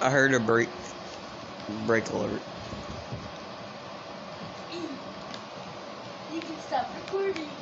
I heard a break break alert. You can stop recording.